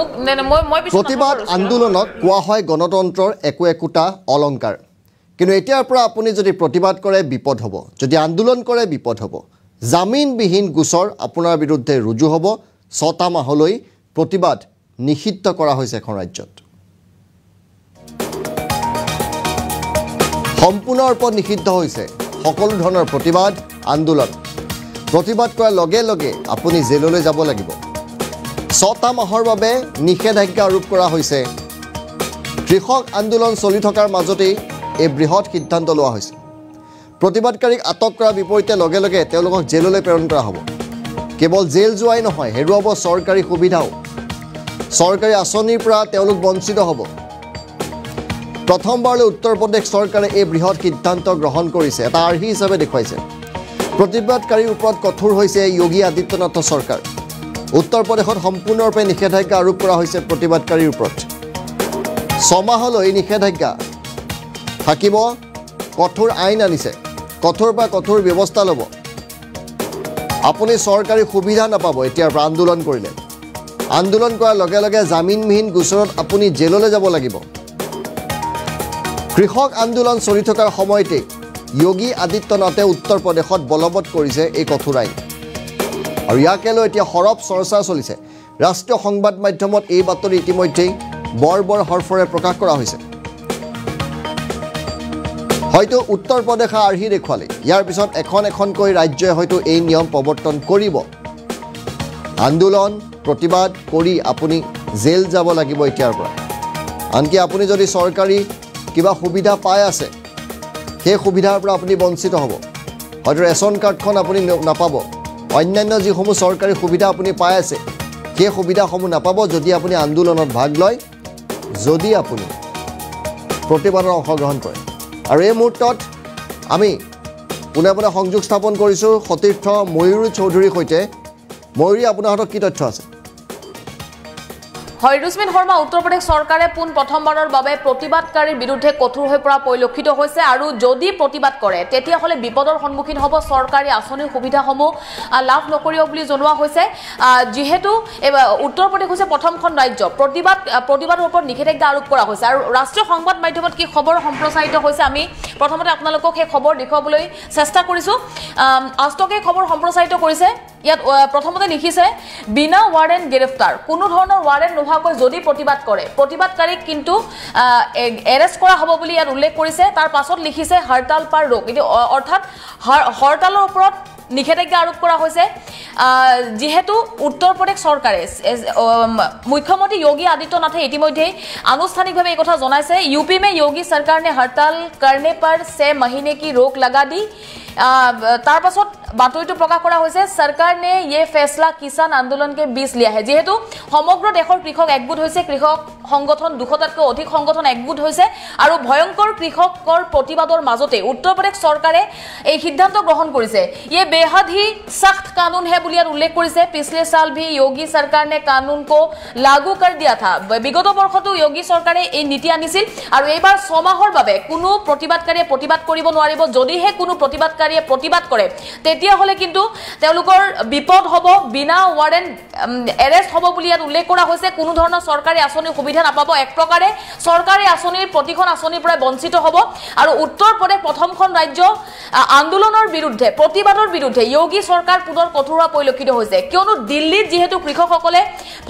মোক প্ৰতিবাদ আন্দোলনক কোৱা হয় গণতন্ত্ৰৰ একো একোটা অলংকাৰ। কিন্তু এতিয়াৰ পৰা আপুনি যদি প্ৰতিবাদ কৰে বিপদ হ'ব। যদি আন্দোলন কৰে বিপদ হ'ব। জামিনবিহীন গোচৰ আপোনাৰ বিৰুদ্ধে ৰুজু হ'ব। ছটা মাহলৈ প্ৰতিবাদ নিষিদ্ধ কৰা হৈছে এখন ৰাজ্যত। সম্পূৰ্ণ ৰূপত নিষিদ্ধ হৈছে। সকলো ধৰণৰ প্ৰতিবাদ আন্দোলন। প্ৰতিবাদ কৰাৰ লগে লগে আপুনি জেললৈ যাব লাগিব। ছটা মাহৰ বাবে নিষেধাজ্ঞা আৰোপ কৰা হৈছে। কৃষক আন্দোলন চলি থকাৰ মাজতেই এই বৃহৎ সিদ্ধান্ত লোৱা হৈছে। প্ৰতিবাদকাৰীক আটক কৰাৰ বিপৰীতে লগে লগে তেওঁলোকক জেললৈ প্ৰেৰণ কৰা হ'ব। কেৱল জেল যোৱাই নহয় হেৰুৱাব চৰকাৰী সুবিধাও। চৰকাৰী আঁচনিৰ পৰা তেওঁলোক বঞ্চিত হ'ব। প্ৰথমবাৰলৈ উত্তৰ প্ৰদেশ চৰকাৰে এই বৃহৎ সিদ্ধান্ত গ্ৰহণ কৰিছে এটা আৰ্হি হিচাপে দেখুৱাইছে। প্ৰতিবাদকাৰীৰ ওপৰত কঠোৰ হৈছে যোগী আদিত্যনাথৰ চৰকাৰ। উত্তৰ প্ৰদেশত সম্পূৰ্ণৰূপে নিষেধাজ্ঞা আৰোপ কৰা হৈছে প্ৰতিবাদকাৰীৰ ওপৰত। ছমাহলৈ নিষেধাজ্ঞা। থাকিব কঠোৰ আইন আনিছে। কঠোৰ পৰা কঠোৰ ব্যৱস্থা ল'ব। আপুনি চৰকাৰী সুবিধা নাপাব এতিয়াৰ পৰা আন্দোলন কৰিলে। আন্দোলন কৰাৰ লগে লগে জামিনবিহীন গোচৰত আপুনি জেললৈ যাব লাগিব। কৃষক আন্দোলন চলি থকাৰ সময়তে যোগী আদিত্যনাথে উত্তৰ প্ৰদেশত বলবৎ কৰিছে এই কঠোৰ আইন। আৰু ইয়াকে লৈ এতিয়া সৰব চৰ্চা চলিছে? ৰাষ্ট্ৰীয় সংবাদ মাধ্যমত এই বাতৰি ইতিমধ্যেই বৰ বৰ হৰফৰে প্ৰকাশ কৰা হৈছে। হয়তো উত্তৰ প্ৰদেশে আৰ্হি দেখুৱালে। ইয়াৰ পিছত এখন এখনকৈ ৰাজ্যই হয়তো এই নিয়ম প্ৰৱৰ্তন কৰিব। আন্দোলন প্ৰতিবাদ কৰি আপুনি জেল যাব লাগিব এতিয়াৰ পৰা। আনকি আপুনি যদি চৰকাৰী কিবা সুবিধা পাই আছে সেই সুবিধাৰ পৰা আপুনি বঞ্চিত হ'ব। হয়তো ৰেচন কাৰ্ডখন আপুনি নাপাব। অন্যান্য যিসমূহ চৰকাৰী সুবিধা আপুনি পাই আছে সেই সুবিধাসমূহ নাপাব যদি আপুনি আন্দোলনত ভাগ লয় যদি আপুনি প্ৰতিবাদত অংশগ্ৰহণ কৰে। আৰু এই মুহূৰ্তত আমি পোনে পোনে সংযোগ স্থাপন কৰিছোঁ সতীৰ্থ ময়ূৰ চৌধুৰীৰ সৈতে। ময়ূৰী আপোনাৰ হাতত কি তথ্য আছে? হৰিদুস্মিন শৰ্মা উত্তৰ প্ৰদেশ চৰকাৰে পোন প্ৰথমবাৰৰ বাবে প্ৰতিবাদকাৰীৰ বিৰুদ্ধে কঠোৰ হৈ পৰা পৰিলক্ষিত হৈছে আৰু যদি প্ৰতিবাদ কৰে তেতিয়াহ'লে বিপদৰ সন্মুখীন হ'ব চৰকাৰী আঁচনিৰ সুবিধাসমূহ লাভ নকৰিব বুলি জনোৱা হৈছে। যিহেতু উত্তৰ প্ৰদেশ হৈছে প্ৰথমখন ৰাজ্য। প্ৰতিবাদ প্ৰতিবাদৰ ওপৰত নিষেধাজ্ঞা আৰোপ কৰা হৈছে। আৰু ৰাষ্ট্ৰীয় সংবাদ মাধ্যমত কি খবৰ সম্প্ৰচাৰিত হৈছে আমি প্ৰথমতে আপোনালোকক সেই খবৰ দেখুৱাবলৈ চেষ্টা কৰিছোঁ। আজতকে খবৰ সম্প্ৰচাৰিত কৰিছে ইয়াত প্ৰথমতে লিখিছে বিনা ৱাৰেণ্ট গ্ৰেপ্তাৰ। কোনো ধৰণৰ ৱাৰেণ্ট নোহোৱাকৈ যদি প্ৰতিবাদ কৰে প্ৰতিবাদকাৰীক কিন্তু এৰেষ্ট কৰা হ'ব বুলি ইয়াত উল্লেখ কৰিছে। তাৰ পাছত লিখিছে হৰতাল পাৰ ৰোগ। এতিয়া অৰ্থাৎ হৰ- হৰতালৰ ওপৰত নিষেধাজ্ঞা আৰোপ কৰা হৈছে। যিহেতু উত্তৰ প্ৰদেশ চৰকাৰে মুখ্যমন্ত্ৰী যোগী আদিত্যনাথে ইতিমধ্যেই আনুষ্ঠানিকভাৱে এই কথা জনাইছে। ইউ পি মে যোগী চৰকাৰ নে হৰতাল কৰনে পৰ ছে মহিনে কি ৰোক লগা দি তাৰ পাছত বাতৰিটো প্ৰকাশ কৰা হৈছে চৰকাৰ ইয়ে ফেচলা কিষাণ আন্দোলনকে বীজ লিয়া হে যিহেতু সমগ্ৰ দেশৰ কৃষক একগোট হৈছে কৃষক সংগঠন দুশটাতকৈ অধিক সংগঠন একগোট হৈছে আৰু ভয়ংকৰ কৃষকৰ প্ৰতিবাদৰ মাজতে উত্তৰ প্ৰদেশ চৰকাৰে এই সিদ্ধান্ত গ্ৰহণ কৰিছে। ইয়ে বেহদ সख्त কানুন হে বুলি ইয়াত উল্লেখ কৰিছে। পিছলে সাল ভি যোগী চৰকাৰ কানুন কো লাগু কৰ দিয়া থা। বিগত বৰ্ষতো যোগী চৰকাৰে এই নীতি আনিছিল আৰু এইবাৰ ছমাহৰ বাবে কোনো প্ৰতিবাদকাৰীয়ে প্ৰতিবাদ কৰিব নোৱাৰিব। যদিহে কোনো প্ৰতিবাদকাৰীয়ে প্ৰতিবাদ কৰে। তেতিয়াহ'লে কিন্তু তেওঁলোকৰ বিপদ হ'ব বিনা ৱাৰেণ্ট এৰেষ্ট হ'ব বুলি ইয়াত উল্লেখ কৰা হৈছে। কোনো ধৰণৰ চৰকাৰী আঁচনিৰ সুবিধা নাপাব। এক প্ৰকাৰে চৰকাৰী আঁচনিৰ প্ৰতিখন আঁচনিৰ পৰা বঞ্চিত হ'ব। আৰু উত্তৰ প্ৰদেশ প্ৰথমখন ৰাজ্য আন্দোলনৰ বিৰুদ্ধে প্ৰতিবাদৰ বিৰুদ্ধে যোগী চৰকাৰ পুনৰ কঠোৰ হোৱা পৰিলক্ষিত হৈছে। কিয়নো দিল্লীত যিহেতু কৃষকসকলে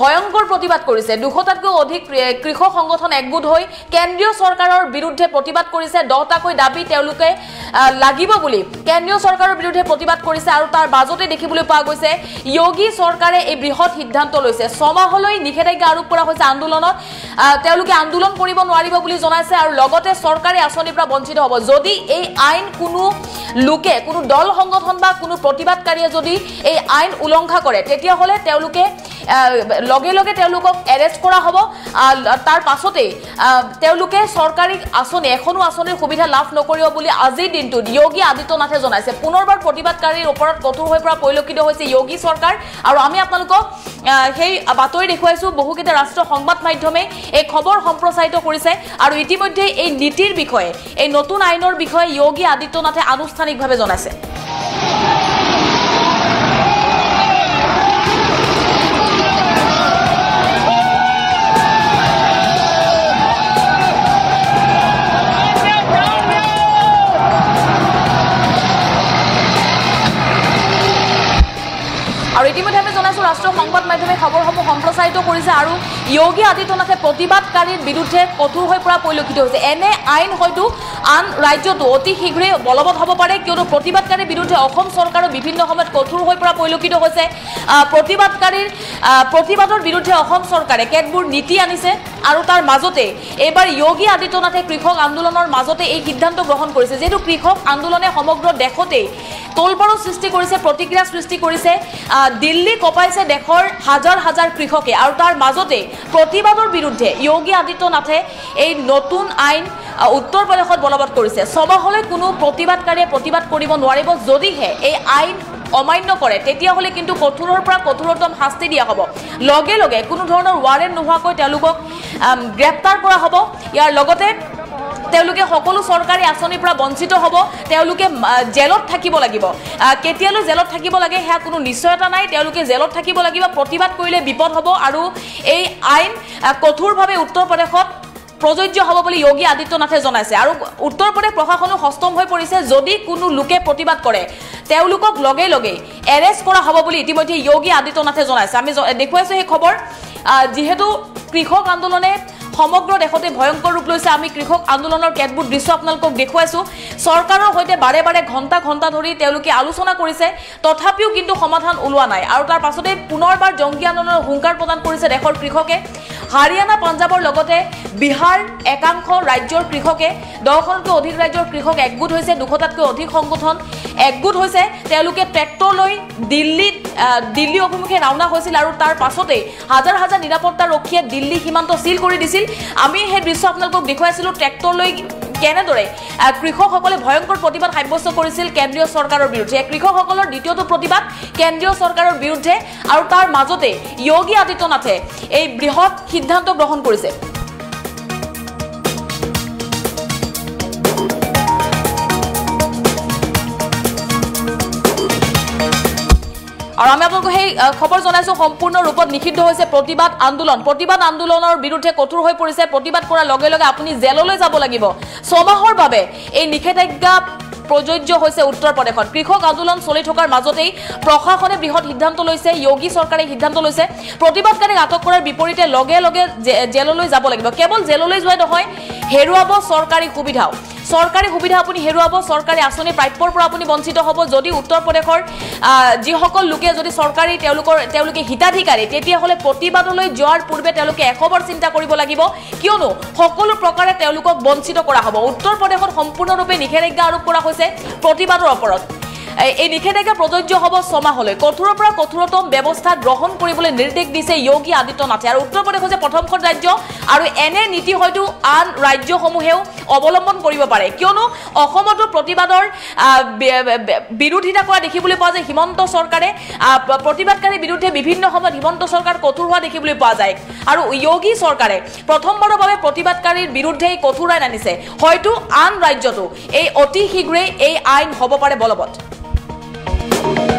ভয়ংকৰ প্ৰতিবাদ কৰিছে দুশটাতকৈ অধিক কৃষক সংগঠন একগোট হৈ কেন্দ্ৰীয় চৰকাৰৰ বিৰুদ্ধে প্ৰতিবাদ কৰিছে। দহটাকৈ দাবী তেওঁলোকে লাগিব বুলি। কেন্দ্ৰীয় চৰকাৰৰ বিৰুদ্ধে প্ৰতিবাদ কৰিছে আৰু তাৰ মাজতে দেখিবলৈ পোৱা গৈছে যোগী চৰকাৰে এই বৃহৎ সিদ্ধান্ত লৈছে। ছমাহলৈ নিষেধাজ্ঞা আৰোপ কৰা হৈছে আন্দোলনত। তেওঁলোকে আন্দোলন কৰিব নোৱাৰিব বুলি জনাইছে আৰু লগতে চৰকাৰী আঁচনিৰ পৰা বঞ্চিত হ'ব। যদি এই আইন কোনো লোকে কোনো দল সংগঠন বা কোনো প্ৰতিবাদকাৰীয়ে যদি এই আইন উলংঘা কৰে তেতিয়াহ'লে তেওঁলোকে লগে লগে তেওঁলোকক এৰেষ্ট কৰা হ'ব। তাৰ পাছতেই তেওঁলোকে চৰকাৰী আঁচনি এখনো আঁচনিৰ সুবিধা লাভ নকৰিব বুলি আজিৰ দিনটোত যোগী আদিত্যনাথে জনাইছে। পুনৰবাৰ প্ৰতিবাদকাৰীৰ ওপৰত কঠোৰ হৈ পৰা পৰিলক্ষিত হৈছে যোগী চৰকাৰ। আৰু আমি আপোনালোকক সেই বাতৰি দেখুৱাইছোঁ বহুকেইটা ৰাষ্ট্ৰীয় সংবাদ মাধ্যমে এই খবৰ সম্প্ৰচাৰিত কৰিছে। আৰু ইতিমধ্যে এই নীতিৰ বিষয়ে এই নতুন আইনৰ বিষয়ে যোগী আদিত্যনাথে আনুষ্ঠানিকভাৱে জনাইছে। খবৰসমূহ সম্প্ৰচাৰিত কৰিছে আৰু য়োগী আদিত্যনাথে প্ৰতিবাদকাৰীৰ বিৰুদ্ধে কঠোৰ হৈ পৰা পৰিলক্ষিত হৈছে। এনে আইন হয়তো আন ৰাজ্যতো অতি শীঘ্ৰেই বলবৎ হ'ব পাৰে কিয়নো প্ৰতিবাদকাৰীৰ বিৰুদ্ধে অসম চৰকাৰো বিভিন্ন সময়ত কঠোৰ হৈ পৰা পৰিলক্ষিত হৈছে। প্ৰতিবাদকাৰীৰ প্ৰতিবাদৰ বিৰুদ্ধে অসম চৰকাৰে কেতবোৰ নীতি আনিছে আৰু তাৰ মাজতে এইবাৰ য়োগী আদিত্যনাথে কৃষক আন্দোলনৰ মাজতে এই সিদ্ধান্ত গ্ৰহণ কৰিছে। যিহেতু কৃষক আন্দোলনে সমগ্ৰ দেশতেই তোলবাৰো সৃষ্টি কৰিছে প্ৰতিক্ৰিয়া সৃষ্টি কৰিছে দিল্লী কঁপাইছে দেশৰ হাজাৰ হাজাৰ কৃষকে আৰু তাৰ মাজতে প্ৰতিবাদৰ বিৰুদ্ধে য়োগী আদিত্যনাথে এই নতুন আইন উত্তৰ প্ৰদেশত বলবৎ কৰিছে। ছমাহলৈ কোনো প্ৰতিবাদকাৰীয়ে প্ৰতিবাদ কৰিব নোৱাৰিব। যদিহে এই আইন অমান্য কৰে তেতিয়াহ'লে কিন্তু কঠোৰৰ পৰা কঠোৰতম শাস্তি দিয়া হ'ব। লগে লগে কোনো ধৰণৰ ৱাৰেণ্ট নোহোৱাকৈ তেওঁলোকক গ্ৰেপ্তাৰ কৰা হ'ব। ইয়াৰ লগতে তেওঁলোকে সকলো চৰকাৰী আঁচনিৰ পৰা বঞ্চিত হ'ব তেওঁলোকে জেলত থাকিব লাগিব। কেতিয়ালৈ জেলত থাকিব লাগে সেয়া কোনো নিশ্চয়তা নাই তেওঁলোকে জেলত থাকিব লাগিব প্ৰতিবাদ কৰিলে বিপদ হ'ব আৰু এই আইন কঠোৰভাৱে উত্তৰ প্ৰদেশত প্ৰযোজ্য হ'ব বুলি য়োগী আদিত্যনাথে জনাইছে। আৰু উত্তৰ প্ৰদেশ প্ৰশাসনো সষ্টম হৈ পৰিছে যদি কোনো লোকে প্ৰতিবাদ কৰে। তেওঁলোকক লগে লগে এৰেষ্ট কৰা হ'ব বুলি ইতিমধ্যে য়োগী আদিত্যনাথে জনাইছে। আমি দেখুৱাইছোঁ সেই খবৰ। যিহেতু কৃষক আন্দোলনে সমগ্ৰ দেশতে ভয়ংকৰ ৰূপ লৈছে। আমি কৃষক আন্দোলনৰ কেতবোৰ দৃশ্য আপোনালোকক দেখুৱাইছোঁ। চৰকাৰৰ সৈতে বাৰে বাৰে ঘণ্টা ঘণ্টা ধৰি তেওঁলোকে আলোচনা কৰিছে। তথাপিও কিন্তু সমাধান ওলোৱা নাই। আৰু তাৰ পাছতে পুনৰবাৰ জংগী আন্দোলনৰ হুংকাৰ প্ৰদান কৰিছে দেশৰ কৃষকে। হাৰিয়ানা পাঞ্জাৱৰ লগতে বিহাৰ একাংশ ৰাজ্যৰ কৃষকে। দহখনতকৈ অধিক ৰাজ্যৰ কৃষক একগোট হৈছে। দুশটাতকৈ অধিক সংগঠন একগোট হৈছে। তেওঁলোকে ট্ৰেক্টৰ লৈ দিল্লীত দিল্লী অভিমুখে ৰাওনা হৈছিল আৰু তাৰ পাছতেই হাজাৰ হাজাৰ নিৰাপত্তাৰক্ষীয়ে দিল্লী সীমান্ত চিল কৰি দিছিল। আমি সেই দৃশ্য আপোনালোকক দেখুৱাইছিলোঁ ট্ৰেক্টৰ লৈ কেনেদৰে কৃষকসকলে ভয়ংকৰ প্ৰতিবাদ সাব্যস্ত কৰিছিল কেন্দ্ৰীয় চৰকাৰৰ বিৰুদ্ধে। কৃষকসকলৰ দ্বিতীয়টো প্ৰতিবাদ কেন্দ্ৰীয় চৰকাৰৰ বিৰুদ্ধে আৰু তাৰ মাজতে য়োগী আদিত্যনাথে এই বৃহৎ সিদ্ধান্ত গ্ৰহণ কৰিছে। আৰু আমি আপোনালোকক সেই খবৰ জনাইছো সম্পূৰ্ণ ৰূপত নিষিদ্ধ হৈছে প্ৰতিবাদ আন্দোলন। প্ৰতিবাদ আন্দোলনৰ বিৰুদ্ধে কঠোৰ হৈ পৰিছে। প্ৰতিবাদ কৰাৰ লগে লগে আপুনি জেললৈ যাব লাগিব। ছমাহৰ বাবে এই নিষেধাজ্ঞা প্ৰযোজ্য হৈছে উত্তৰ প্ৰদেশত। কৃষক আন্দোলন চলি থকাৰ মাজতেই প্ৰশাসনে বৃহৎ সিদ্ধান্ত লৈছে য়োগী চৰকাৰে সিদ্ধান্ত লৈছে প্ৰতিবাদকাৰীক আটক কৰাৰ বিপৰীতে লগে লগে জেললৈ যাব লাগিব। কেৱল জেললৈ যোৱাই নহয় হেৰুৱাব চৰকাৰী সুবিধাও। চৰকাৰী সুবিধা আপুনি হেৰুৱাব চৰকাৰী আঁচনি প্ৰাপ্যৰ পৰা আপুনি বঞ্চিত হ'ব। যদি উত্তৰ প্ৰদেশৰ যিসকল লোকে যদি চৰকাৰী তেওঁলোকৰ তেওঁলোকে হিতাধিকাৰী তেতিয়াহ'লে প্ৰতিবাদলৈ যোৱাৰ পূৰ্বে তেওঁলোকে এশবাৰ চিন্তা কৰিব লাগিব। কিয়নো সকলো প্ৰকাৰে তেওঁলোকক বঞ্চিত কৰা হ'ব। উত্তৰ প্ৰদেশত সম্পূৰ্ণৰূপে নিষেধাজ্ঞা আৰোপ কৰা হৈছে প্ৰতিবাদৰ ওপৰত। এই- নিষেধাজ্ঞা প্ৰযোজ্য হ'ব ছমাহলৈ। কঠোৰৰ পৰা কঠোৰতম ব্যৱস্থা গ্ৰহণ কৰিবলৈ নিৰ্দেশ দিছে য়োগী আদিত্যনাথে। আৰু উত্তৰ প্ৰদেশ হৈছে প্ৰথমখন ৰাজ্য আৰু এনে নীতি হয়তো আন ৰাজ্যসমূহেও অৱলম্বন কৰিব পাৰে। কিয়নো অসমতো প্ৰতিবাদৰ বিৰোধিতা কৰা দেখিবলৈ পোৱা যায়। হিমন্ত চৰকাৰে প্ৰতিবাদকাৰীৰ বিৰুদ্ধে বিভিন্ন সময়ত হিমন্ত চৰকাৰ কঠোৰ হোৱা দেখিবলৈ পোৱা যায়। আৰু য়োগী চৰকাৰে প্ৰথমবাৰৰ বাবে প্ৰতিবাদকাৰীৰ বিৰুদ্ধে এই কঠোৰ আইন আনিছে। হয়তো আন ৰাজ্যতো এই অতি শীঘ্ৰেই এই আইন হ'ব পাৰে বলবৎ Thank you.